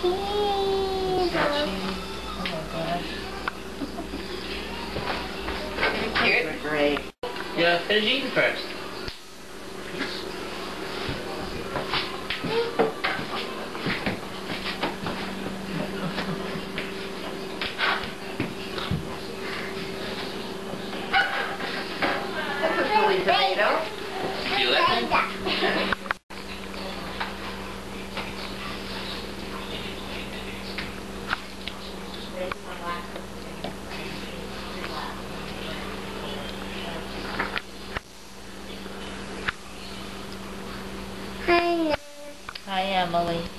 cheese. Oh my gosh. Cute. Great. Yeah, finish eating first. That's a silly tomato. Do you like it? Hi. Hi, Emily.